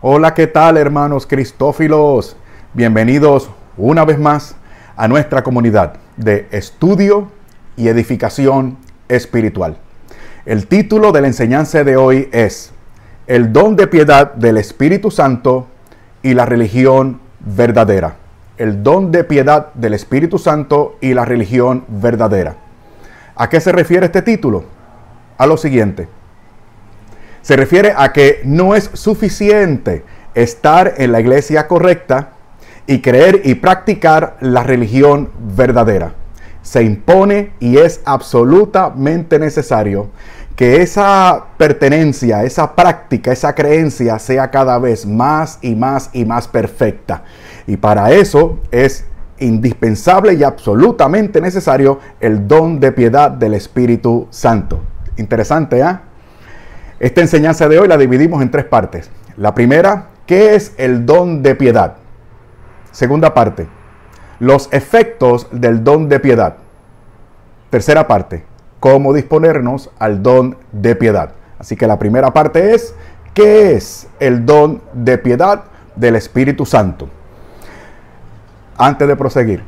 Hola, ¿qué tal hermanos cristófilos? Bienvenidos una vez más a nuestra comunidad de estudio y edificación espiritual. El título de la enseñanza de hoy es El don de piedad del Espíritu Santo y la religión verdadera. El don de piedad del Espíritu Santo y la religión verdadera. ¿A qué se refiere este título? A lo siguiente. Se refiere a que no es suficiente estar en la iglesia correcta y creer y practicar la religión verdadera. Se impone y es absolutamente necesario que esa pertenencia, esa práctica, esa creencia sea cada vez más y más y más perfecta. Y para eso es indispensable y absolutamente necesario el don de piedad del Espíritu Santo. Interesante, ¿ah? Esta enseñanza de hoy la dividimos en tres partes. La primera, ¿qué es el don de piedad? Segunda parte, los efectos del don de piedad. Tercera parte, cómo disponernos al don de piedad. Así que la primera parte es, ¿qué es el don de piedad del Espíritu Santo? Antes de proseguir,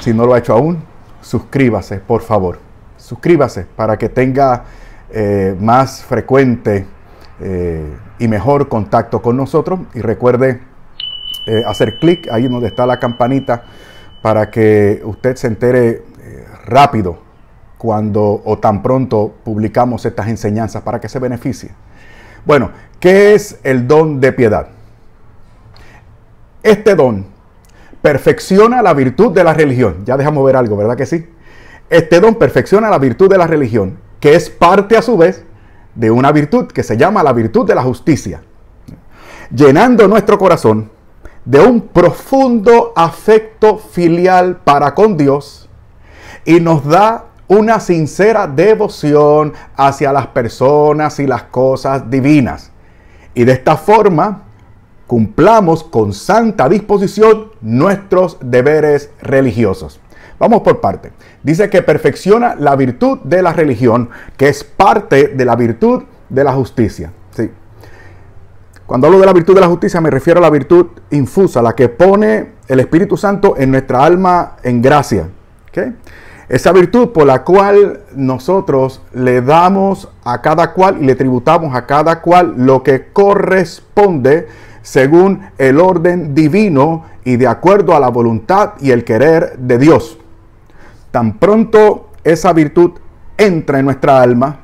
si no lo ha hecho aún, suscríbase, por favor. Suscríbase para que tenga eh, más frecuente eh, y mejor contacto con nosotros. Y recuerde eh, hacer clic ahí donde está la campanita para que usted se entere rápido cuando o tan pronto publicamos estas enseñanzas para que se beneficie. Bueno, ¿qué es el don de piedad? Este don perfecciona la virtud de la religión. Ya dejamos ver algo, ¿verdad que sí? Este don perfecciona la virtud de la religión que es parte a su vez de una virtud que se llama la virtud de la justicia, llenando nuestro corazón de un profundo afecto filial para con Dios y nos da una sincera devoción hacia las personas y las cosas divinas. Y de esta forma cumplamos con santa disposición nuestros deberes religiosos. Vamos por parte. Dice que perfecciona la virtud de la religión, que es parte de la virtud de la justicia. Sí. Cuando hablo de la virtud de la justicia me refiero a la virtud infusa, la que pone el Espíritu Santo en nuestra alma en gracia. Esa virtud por la cual nosotros le damos a cada cual y le tributamos a cada cual lo que corresponde según el orden divino y de acuerdo a la voluntad y el querer de Dios. Tan pronto esa virtud entra en nuestra alma,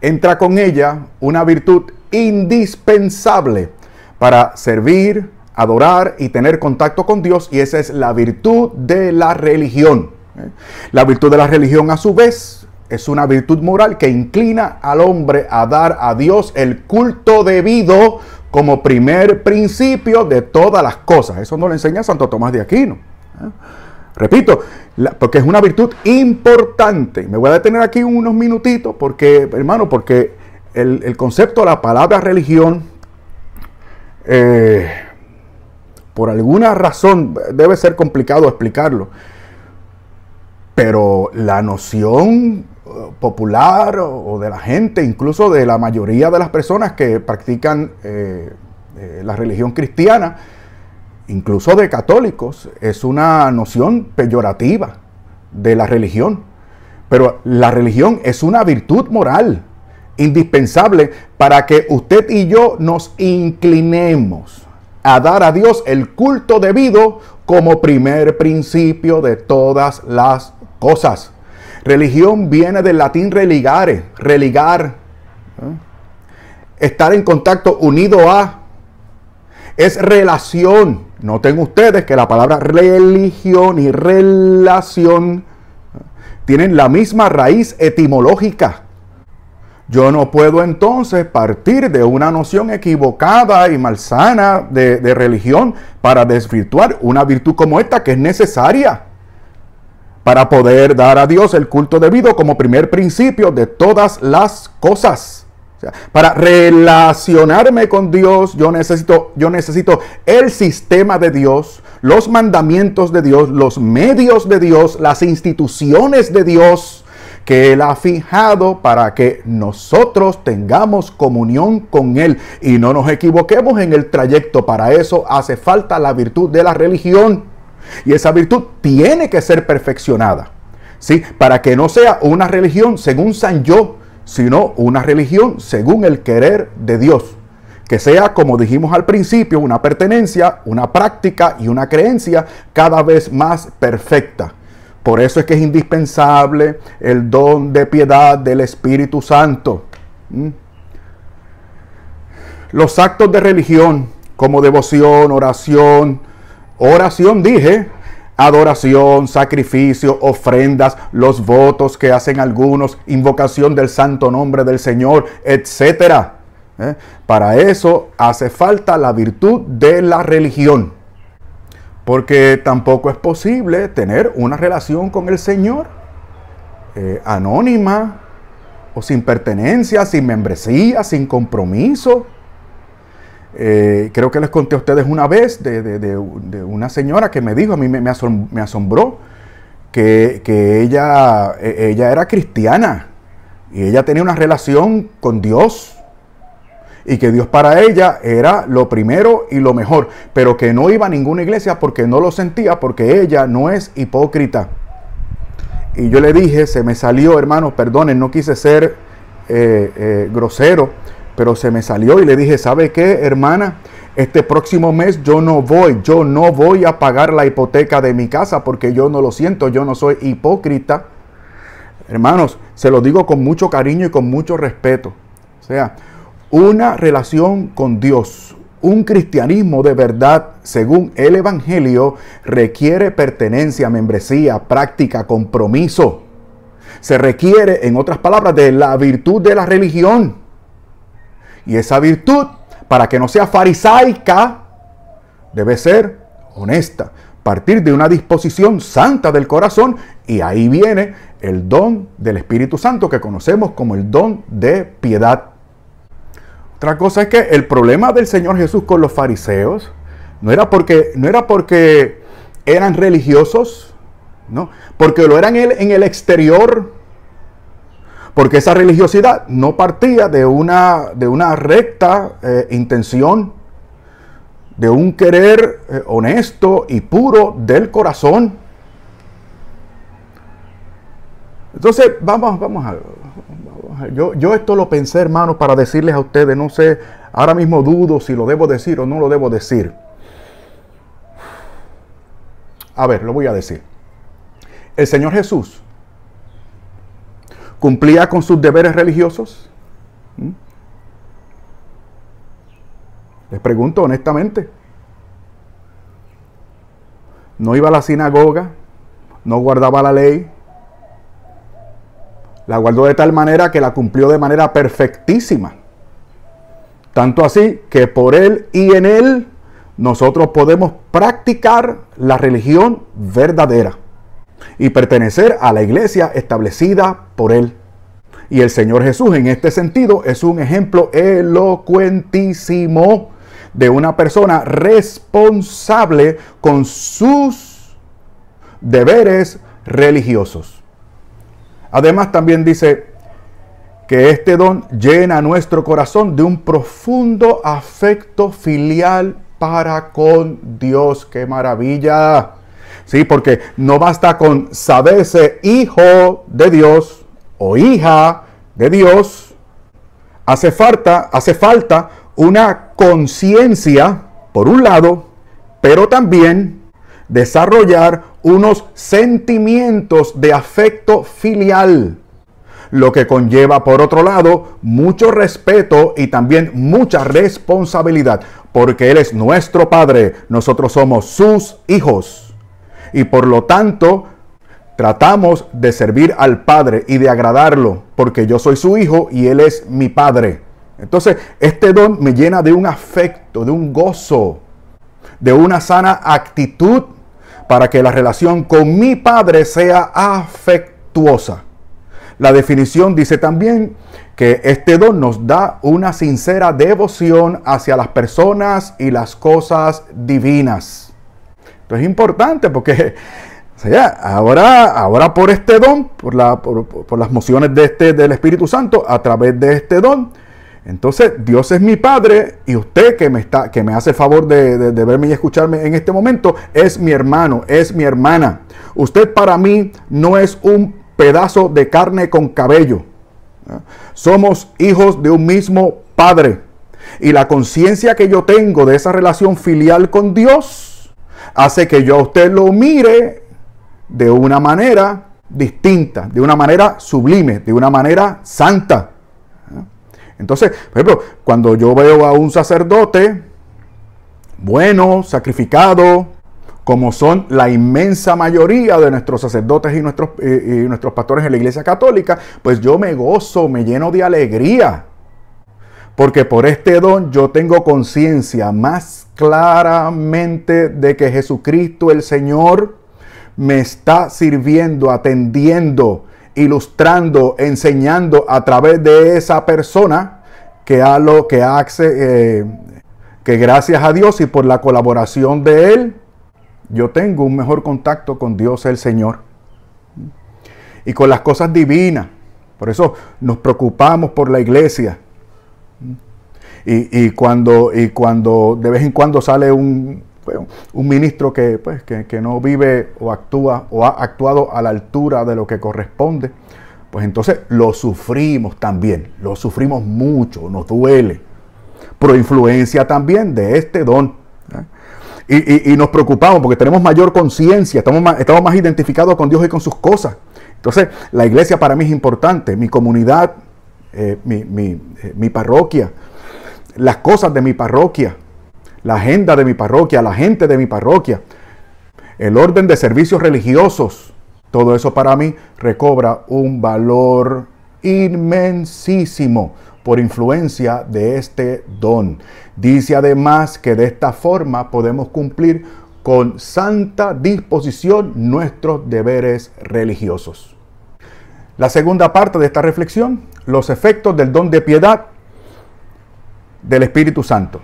entra con ella una virtud indispensable para servir, adorar y tener contacto con Dios y esa es la virtud de la religión. La virtud de la religión a su vez es una virtud moral que inclina al hombre a dar a Dios el culto debido como primer principio de todas las cosas. Eso nos lo enseña Santo Tomás de Aquino. Repito, porque es una virtud importante. Me voy a detener aquí unos minutitos porque, hermano, porque el, concepto de la palabra religión, eh, por alguna razón, debe ser complicado explicarlo. Pero la noción eh, popular o, de la gente, incluso de la mayoría de las personas que practican eh, la religión cristiana, incluso de católicos, es una noción peyorativa de la religión. Pero la religión es una virtud moral indispensable para que usted y yo nos inclinemos a dar a Dios el culto debido como primer principio de todas las cosas. Religión viene del latín religare, religar, estar en contacto unido a, es relación, Noten ustedes que la palabra religión y relación tienen la misma raíz etimológica. Yo no puedo entonces partir de una noción equivocada y malsana de, religión para desvirtuar una virtud como esta que es necesaria para poder dar a Dios el culto debido como primer principio de todas las cosas para relacionarme con Dios, yo necesito, yo necesito el sistema de Dios, los mandamientos de Dios, los medios de Dios, las instituciones de Dios que Él ha fijado para que nosotros tengamos comunión con Él y no nos equivoquemos en el trayecto. Para eso hace falta la virtud de la religión y esa virtud tiene que ser perfeccionada. ¿Sí? Para que no sea una religión según San Yo, sino una religión según el querer de Dios que sea, como dijimos al principio, una pertenencia, una práctica y una creencia cada vez más perfecta. Por eso es que es indispensable el don de piedad del Espíritu Santo. ¿Mm? Los actos de religión, como devoción, oración, oración dije, adoración, sacrificio, ofrendas, los votos que hacen algunos, invocación del santo nombre del Señor, etcétera ¿eh? Para eso hace falta la virtud de la religión. Porque tampoco es posible tener una relación con el Señor eh, anónima o sin pertenencia, sin membresía, sin compromiso. Eh, creo que les conté a ustedes una vez de, una señora que me dijo, a mí me, asombró, que, que, ella, e, ella era cristiana y ella tenía una relación con Dios y que Dios para ella era lo primero y lo mejor, pero que no iba a ninguna iglesia porque no lo sentía, porque ella no es hipócrita. Y yo le dije, se me salió, hermano, perdonen, no quise ser eh, eh, grosero, pero se me salió y le dije, ¿sabe qué, hermana? Este próximo mes yo no voy, yo no voy a pagar la hipoteca de mi casa porque yo no lo siento, yo no soy hipócrita. Hermanos, se lo digo con mucho cariño y con mucho respeto. O sea, una relación con Dios, un cristianismo de verdad, según el Evangelio, requiere pertenencia, membresía, práctica, compromiso. Se requiere, en otras palabras, de la virtud de la religión. Y esa virtud, para que no sea farisaica, debe ser honesta, partir de una disposición santa del corazón y ahí viene el don del Espíritu Santo que conocemos como el don de piedad. Otra cosa es que el problema del Señor Jesús con los fariseos no era porque, no era porque eran religiosos, ¿no? porque lo eran en el exterior, porque esa religiosidad no partía de una, de una recta eh, intención, de un querer eh, honesto y puro del corazón. Entonces, vamos, vamos a, yo, esto lo pensé, hermano, para decirles a ustedes, no sé, ahora mismo dudo si lo debo decir o no lo debo decir. A ver, lo voy a decir. El Señor Jesús cumplía con sus deberes religiosos. ¿Mm? Les pregunto honestamente. No iba a la sinagoga, no guardaba la ley, la guardó de tal manera que la cumplió de manera perfectísima. Tanto así que por Él y en Él nosotros podemos practicar la religión verdadera y pertenecer a la iglesia establecida por Él. Y el Señor Jesús en este sentido es un ejemplo elocuentísimo de una persona responsable con sus deberes religiosos. Además también dice que este don llena nuestro corazón de un profundo afecto filial para con Dios. ¡Qué maravilla! Sí, porque no basta con saberse hijo de Dios o hija de Dios. Hace falta, hace falta una conciencia, por un lado, pero también desarrollar unos sentimientos de afecto filial, lo que conlleva por otro lado mucho respeto y también mucha responsabilidad, porque Él es nuestro Padre, nosotros somos sus hijos y por lo tanto tratamos de servir al Padre y de agradarlo, porque yo soy su hijo y Él es mi Padre. Entonces, este don me llena de un afecto, de un gozo, de una sana actitud para que la relación con mi Padre sea afectuosa. La definición dice también que este don nos da una sincera devoción hacia las personas y las cosas divinas. Esto es importante porque O sea, ahora, ahora por este don, por, la, por, las mociones de este, del Espíritu Santo, a través de este don, entonces Dios es mi Padre y usted que me, está, que me hace favor de, de verme y escucharme en este momento, es mi hermano, es mi hermana. Usted para mí no es un pedazo de carne con cabello. Somos hijos de un mismo Padre. Y la conciencia que yo tengo de esa relación filial con Dios hace que yo a usted lo mire de una manera distinta, de una manera sublime, de una manera santa. Entonces, por ejemplo, cuando yo veo a un sacerdote bueno, sacrificado, como son la inmensa mayoría de nuestros sacerdotes y nuestros, y nuestros pastores en la iglesia católica, pues yo me gozo, me lleno de alegría. Porque por este don yo tengo conciencia más claramente de que Jesucristo el Señor me está sirviendo, atendiendo, ilustrando, enseñando a través de esa persona que ha lo que hace, eh, que gracias a Dios y por la colaboración de Él, yo tengo un mejor contacto con Dios el Señor y con las cosas divinas. Por eso nos preocupamos por la iglesia. Y, cuando, y cuando de vez en cuando sale un, un ministro que, pues, que, no vive o actúa o ha actuado a la altura de lo que corresponde, pues entonces lo sufrimos también, lo sufrimos mucho, nos duele. Por influencia también de este don. Y, nos preocupamos porque tenemos mayor conciencia, estamos más, estamos más identificados con Dios y con sus cosas. Entonces, la iglesia para mí es importante, mi comunidad, eh, mi, eh, mi parroquia, las cosas de mi parroquia, la agenda de mi parroquia, la gente de mi parroquia, el orden de servicios religiosos, todo eso para mí recobra un valor inmensísimo por influencia de este don. Dice además que de esta forma podemos cumplir con santa disposición nuestros deberes religiosos. La segunda parte de esta reflexión, los efectos del don de piedad del Espíritu Santo.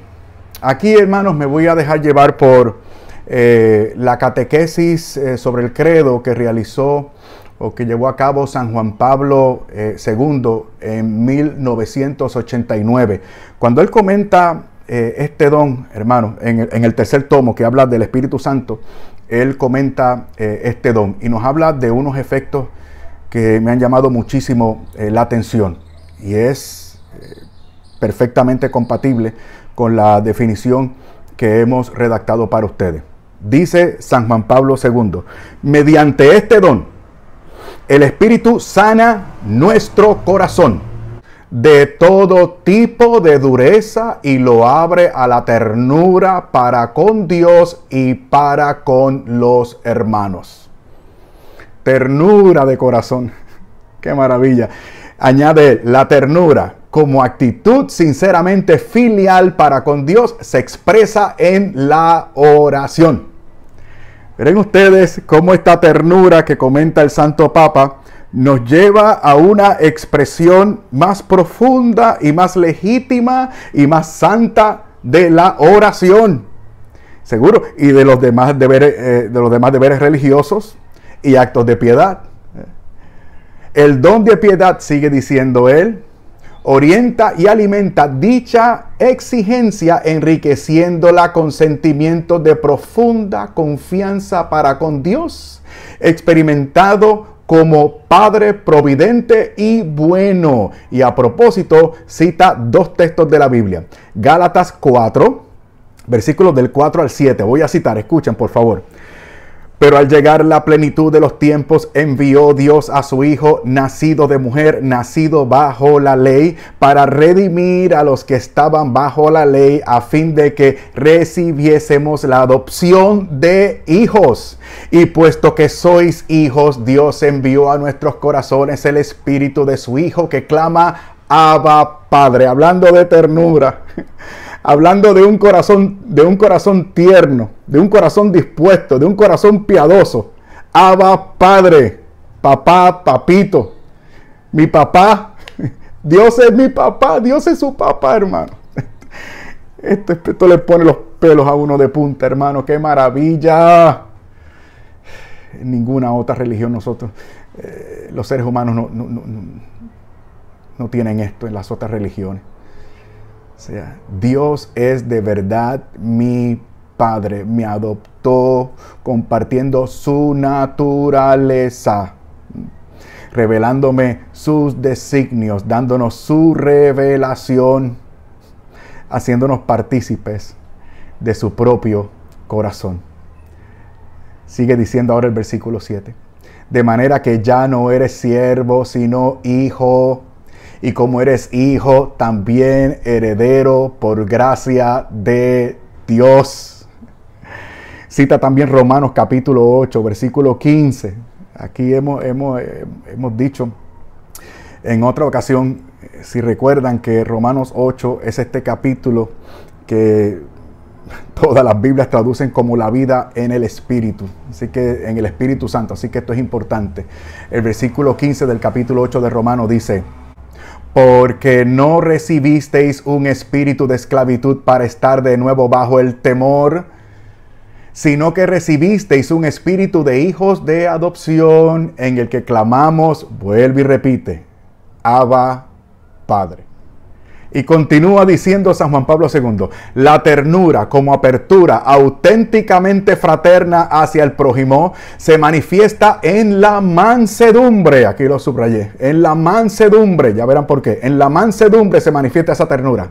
Aquí, hermanos, me voy a dejar llevar por eh, la catequesis eh, sobre el credo que realizó o que llevó a cabo San Juan Pablo II eh, en 1989. Cuando él comenta este don, hermanos, en el, en el, tercer tomo que habla del Espíritu Santo, él comenta este don y nos habla de unos efectos que me han llamado muchísimo la atención y es perfectamente compatible con la definición que hemos redactado para ustedes. Dice San Juan Pablo II, mediante este don, el Espíritu sana nuestro corazón de todo tipo de dureza y lo abre a la ternura para con Dios y para con los hermanos. Ternura de corazón. Qué maravilla. Añade la ternura como actitud sinceramente filial para con Dios se expresa en la oración. Ven ustedes cómo esta ternura que comenta el Santo Papa nos lleva a una expresión más profunda y más legítima y más santa de la oración. Seguro, y de los demás deberes, eh, de los demás deberes religiosos y actos de piedad. El don de piedad, sigue diciendo él, orienta y alimenta dicha exigencia enriqueciéndola con sentimientos de profunda confianza para con Dios, experimentado como Padre providente y bueno. Y a propósito, cita dos textos de la Biblia. Gálatas 4, versículos del 4 al 7. Voy a citar, escuchen por favor. Pero al llegar la plenitud de los tiempos, envió Dios a su Hijo, nacido de mujer, nacido bajo la ley, para redimir a los que estaban bajo la ley, a fin de que recibiésemos la adopción de hijos. Y puesto que sois hijos, Dios envió a nuestros corazones el Espíritu de su Hijo que clama, Abba Padre, hablando de ternura hablando de un corazón, de un corazón tierno, de un corazón dispuesto, de un corazón piadoso. Abba Padre, papá, papito, mi papá, Dios es mi papá, Dios es su papá, hermano. Esto, esto le pone los pelos a uno de punta, hermano, qué maravilla. en ninguna otra religión nosotros, eh, los seres humanos no, no tienen esto en las otras religiones. Sea, Dios es de verdad mi Padre, me adoptó compartiendo su naturaleza, revelándome sus designios, dándonos su revelación, haciéndonos partícipes de su propio corazón. Sigue diciendo ahora el versículo 7. De manera que ya no eres siervo, sino hijo y como eres hijo, también heredero por gracia de Dios. Cita también Romanos capítulo 8, versículo 15. Aquí hemos, hemos, hemos dicho en otra ocasión, si recuerdan que Romanos 8 es este capítulo que todas las Biblias traducen como la vida en el Espíritu, así que en el Espíritu Santo, así que esto es importante. El versículo 15 del capítulo 8 de Romanos dice, porque no recibisteis un espíritu de esclavitud para estar de nuevo bajo el temor, sino que recibisteis un espíritu de hijos de adopción en el que clamamos, vuelve y repite, Abba Padre. Y continúa diciendo San Juan Pablo II, la ternura como apertura auténticamente fraterna hacia el prójimo se manifiesta en la mansedumbre, aquí lo subrayé, en la mansedumbre, ya verán por qué, en la mansedumbre se manifiesta esa ternura.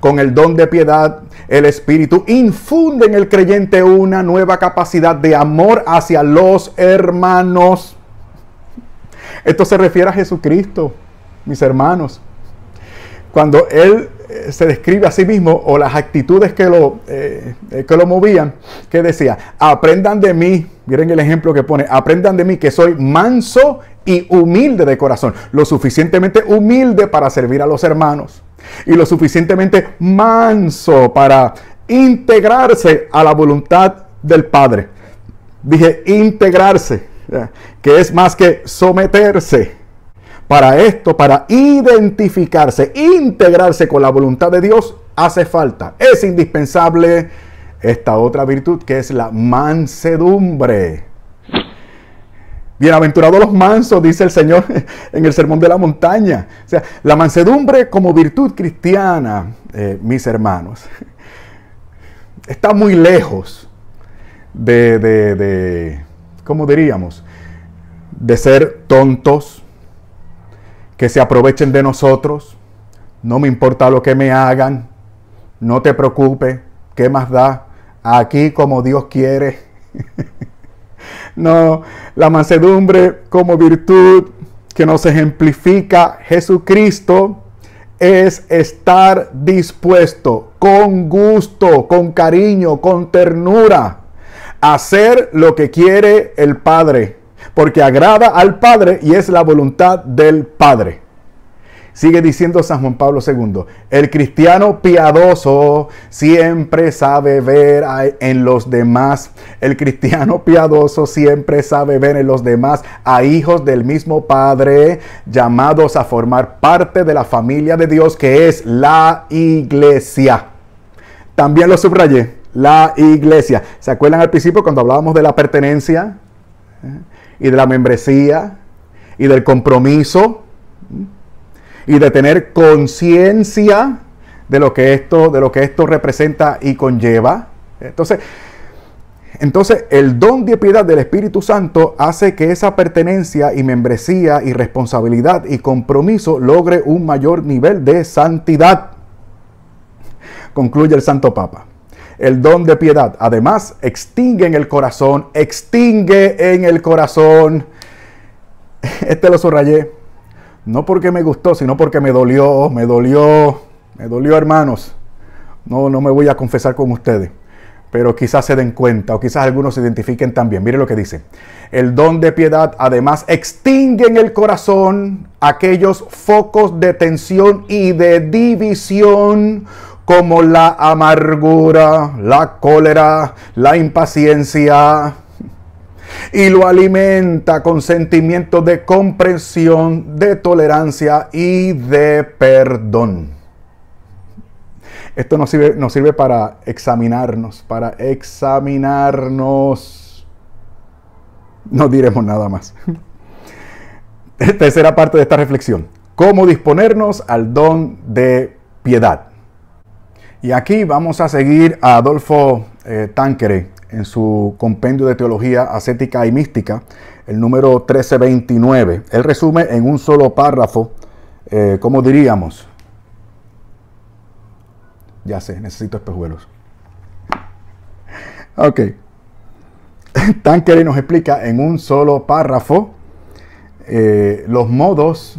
Con el don de piedad, el Espíritu infunde en el creyente una nueva capacidad de amor hacia los hermanos. Esto se refiere a Jesucristo, mis hermanos cuando él eh, se describe a sí mismo o las actitudes que lo, eh, eh, que lo movían, que decía, aprendan de mí, miren el ejemplo que pone, aprendan de mí que soy manso y humilde de corazón, lo suficientemente humilde para servir a los hermanos y lo suficientemente manso para integrarse a la voluntad del Padre. Dije integrarse, que es más que someterse. Para esto, para identificarse, integrarse con la voluntad de Dios, hace falta, es indispensable esta otra virtud que es la mansedumbre. Bienaventurados los mansos, dice el Señor en el Sermón de la Montaña. O sea, la mansedumbre como virtud cristiana, eh, mis hermanos, está muy lejos de, de, de, ¿cómo diríamos? De ser tontos, que se aprovechen de nosotros. No me importa lo que me hagan. No te preocupes. ¿Qué más da? Aquí como Dios quiere. no, la mansedumbre como virtud que nos ejemplifica Jesucristo es estar dispuesto con gusto, con cariño, con ternura, a hacer lo que quiere el Padre porque agrada al Padre y es la voluntad del Padre. Sigue diciendo San Juan Pablo II, el cristiano piadoso siempre sabe ver en los demás, el cristiano piadoso siempre sabe ver en los demás a hijos del mismo Padre llamados a formar parte de la familia de Dios que es la iglesia. También lo subrayé, la iglesia. ¿Se acuerdan al principio cuando hablábamos de la pertenencia? Y de la membresía y del compromiso y de tener conciencia de lo que esto de lo que esto representa y conlleva. Entonces, entonces el don de piedad del Espíritu Santo hace que esa pertenencia y membresía y responsabilidad y compromiso logre un mayor nivel de santidad. Concluye el Santo Papa el don de piedad. Además, extingue en el corazón, extingue en el corazón. Este lo subrayé. No porque me gustó, sino porque me dolió, me dolió, me dolió, hermanos. No, no me voy a confesar con ustedes, pero quizás se den cuenta o quizás algunos se identifiquen también. Mire lo que dice. El don de piedad además extingue en el corazón aquellos focos de tensión y de división como la amargura, la cólera, la impaciencia, y lo alimenta con sentimientos de comprensión, de tolerancia y de perdón. Esto nos sirve, sirve para examinarnos, para examinarnos. No diremos nada más. Tercera parte de esta reflexión. ¿Cómo disponernos al don de piedad? Y aquí vamos a seguir a Adolfo eh, en su compendio de teología ascética y mística, el número 1329. Él resume en un solo párrafo, eh, ¿cómo diríamos? Ya sé, necesito espejuelos. Ok. Tankere nos explica en un solo párrafo eh, los modos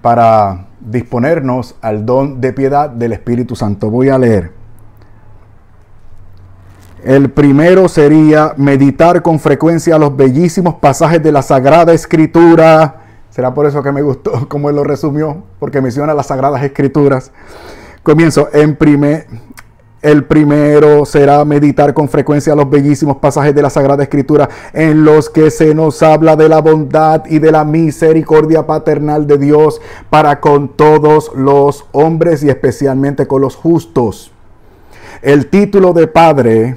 para disponernos al don de piedad del Espíritu Santo. Voy a leer. El primero sería meditar con frecuencia los bellísimos pasajes de la Sagrada Escritura. Será por eso que me gustó como él lo resumió, porque menciona las Sagradas Escrituras. Comienzo. En primer, el primero será meditar con frecuencia los bellísimos pasajes de la Sagrada Escritura en los que se nos habla de la bondad y de la misericordia paternal de Dios para con todos los hombres y especialmente con los justos. El título de Padre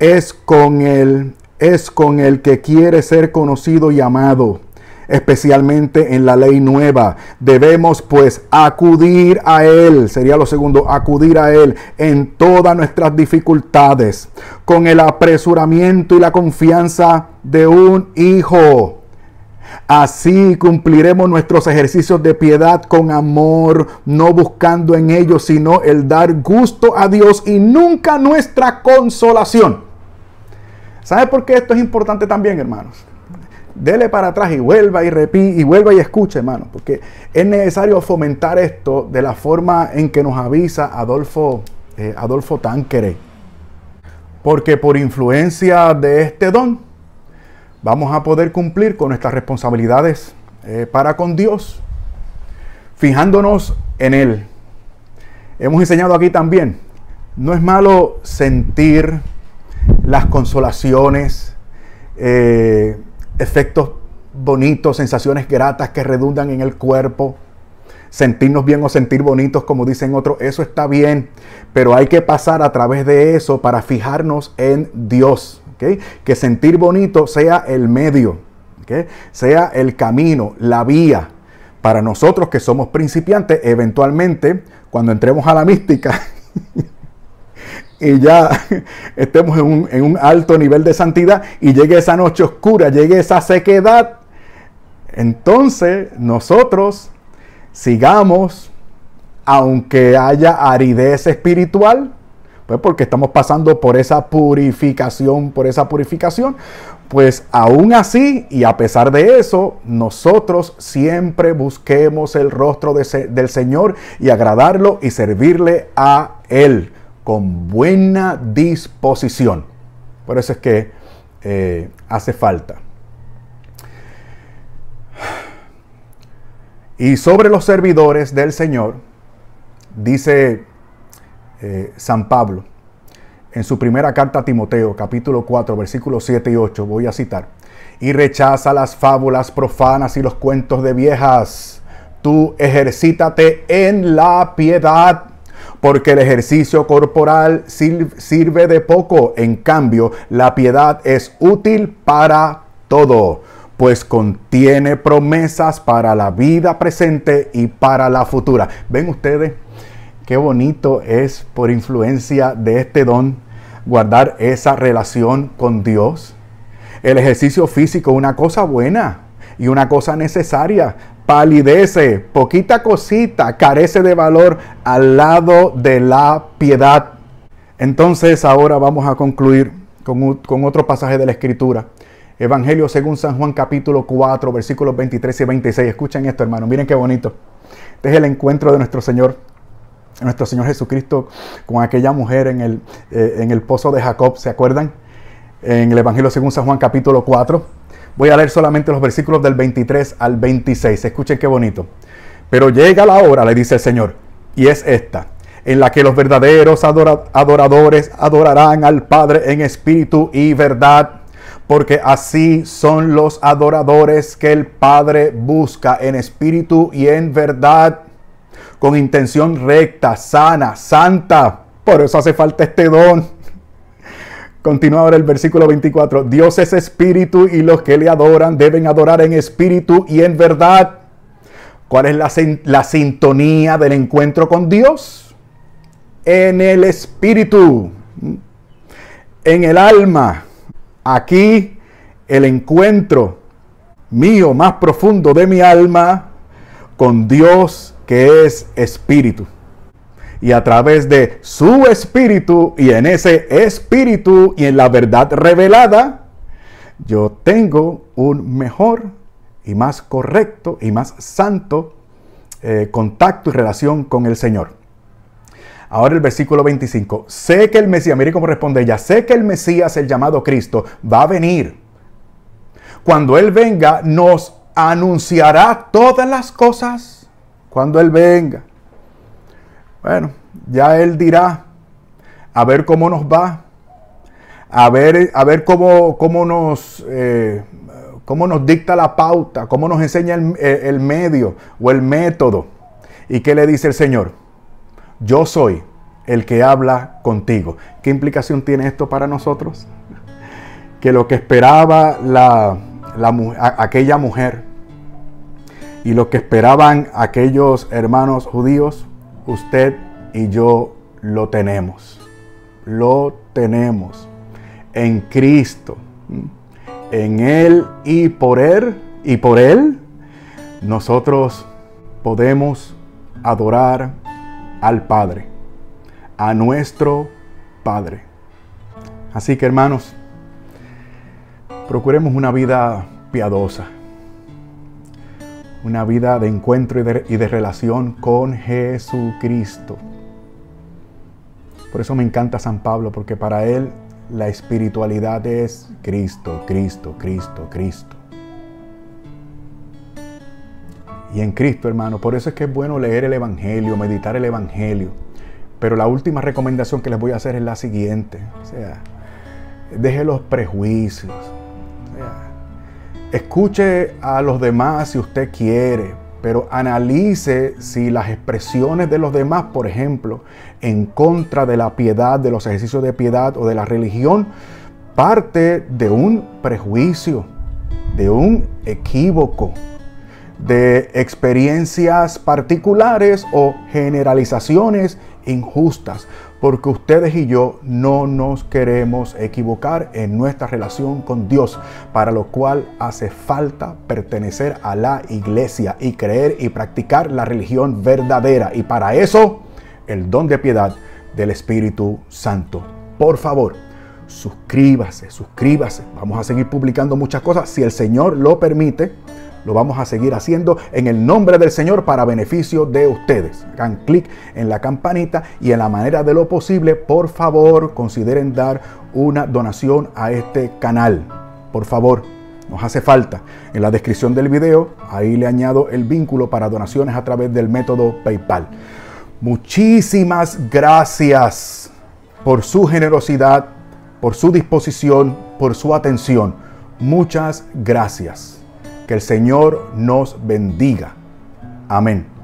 es con el, es con el que quiere ser conocido y amado, especialmente en la ley nueva. Debemos pues acudir a Él, sería lo segundo, acudir a Él en todas nuestras dificultades, con el apresuramiento y la confianza de un hijo. Así cumpliremos nuestros ejercicios de piedad con amor, no buscando en ellos sino el dar gusto a Dios y nunca nuestra consolación. ¿Sabe por qué esto es importante también, hermanos? Dele para atrás y vuelva y repite y vuelva y escuche, hermano, porque es necesario fomentar esto de la forma en que nos avisa Adolfo, eh, Adolfo Táncere. Porque por influencia de este don, vamos a poder cumplir con nuestras responsabilidades eh, para con Dios, fijándonos en Él. Hemos enseñado aquí también, no es malo sentir las consolaciones, eh, efectos bonitos, sensaciones gratas que redundan en el cuerpo. Sentirnos bien o sentir bonitos, como dicen otros, eso está bien, pero hay que pasar a través de eso para fijarnos en Dios. Que sentir bonito sea el medio, sea el camino, la vía. Para nosotros que somos principiantes, eventualmente, cuando entremos a la mística, y ya estemos en un, alto nivel de santidad y llegue esa noche oscura, llegue esa sequedad, entonces nosotros sigamos, aunque haya aridez espiritual, pues porque estamos pasando por esa purificación, por esa purificación, pues aún así y a pesar de eso, nosotros siempre busquemos el rostro del Señor y agradarlo y servirle a Él con buena disposición. Por eso es que eh, hace falta. Y sobre los servidores del Señor, dice eh, San Pablo en su primera carta a Timoteo, capítulo 4, versículos 7 y 8, voy a citar, y rechaza las fábulas profanas y los cuentos de viejas. Tú ejercítate en la piedad porque el ejercicio corporal sirve de poco, en cambio la piedad es útil para todo, pues contiene promesas para la vida presente y para la futura. ¿Ven ustedes qué bonito es por influencia de este don guardar esa relación con Dios? El ejercicio físico, una cosa buena y una cosa necesaria, palidece, poquita cosita, carece de valor al lado de la piedad. Entonces ahora vamos a concluir con, otro pasaje de la Escritura. Evangelio según San Juan capítulo 4, versículos 23 y 26. Escuchen esto, hermano. Miren qué bonito. Este es el encuentro de nuestro Señor, nuestro Señor Jesucristo con aquella mujer en el, eh, en el pozo de Jacob. ¿Se acuerdan? En el Evangelio según San Juan capítulo 4. Voy a leer solamente los versículos del 23 al 26. Escuchen qué bonito. Pero llega la hora, le dice el Señor, y es esta, en la que los verdaderos adoradores adorarán al Padre en espíritu y verdad, porque así son los adoradores que el Padre busca en espíritu y en verdad, con intención recta, sana, santa. Por eso hace falta este don Continúa ahora el versículo 24. Dios es espíritu y los que le adoran deben adorar en espíritu y en verdad. ¿Cuál es la, la sintonía del encuentro con Dios? En el espíritu, en el alma. Aquí el encuentro mío más profundo de mi alma con Dios que es espíritu. Y a través de su espíritu y en ese espíritu y en la verdad revelada, yo tengo un mejor y más correcto y más santo eh, contacto y relación con el Señor. Ahora el versículo 25. Sé que el Mesías, mire cómo responde ella, sé que el Mesías, el llamado Cristo, va a venir. Cuando Él venga, nos anunciará todas las cosas. Cuando Él venga. Bueno, ya Él dirá, a ver cómo nos va, a ver, a ver cómo, cómo, nos, eh, cómo nos dicta la pauta, cómo nos enseña el, el medio o el método. ¿Y qué le dice el Señor? Yo soy el que habla contigo. ¿Qué implicación tiene esto para nosotros? Que lo que esperaba la, la, aquella mujer y lo que esperaban aquellos hermanos judíos usted y yo lo tenemos. Lo tenemos en Cristo. En Él y por Él y por Él nosotros podemos adorar al Padre, a nuestro Padre. Así que hermanos, procuremos una vida piadosa una vida de encuentro y de, relación con Jesucristo. Por eso me encanta San Pablo, porque para él la espiritualidad es Cristo, Cristo, Cristo, Cristo. Y en Cristo, hermano, por eso es que es bueno leer el Evangelio, meditar el Evangelio. Pero la última recomendación que les voy a hacer es la siguiente. O sea, deje los prejuicios. Escuche a los demás si usted quiere, pero analice si las expresiones de los demás, por ejemplo, en contra de la piedad, de los ejercicios de piedad o de la religión, parte de un prejuicio, de un equívoco, de experiencias particulares o generalizaciones injustas porque ustedes y yo no nos queremos equivocar en nuestra relación con Dios, para lo cual hace falta pertenecer a la iglesia y creer y practicar la religión verdadera. Y para eso, el don de piedad del Espíritu Santo. Por favor, suscríbase, suscríbase. Vamos a seguir publicando muchas cosas si el Señor lo permite lo vamos a seguir haciendo en el nombre del Señor para beneficio de ustedes. Hagan clic en la campanita y en la manera de lo posible, por favor, consideren dar una donación a este canal. Por favor, nos hace falta. En la descripción del video, ahí le añado el vínculo para donaciones a través del método PayPal. Muchísimas gracias por su generosidad, por su disposición, por su atención. Muchas gracias. Que el Señor nos bendiga. Amén.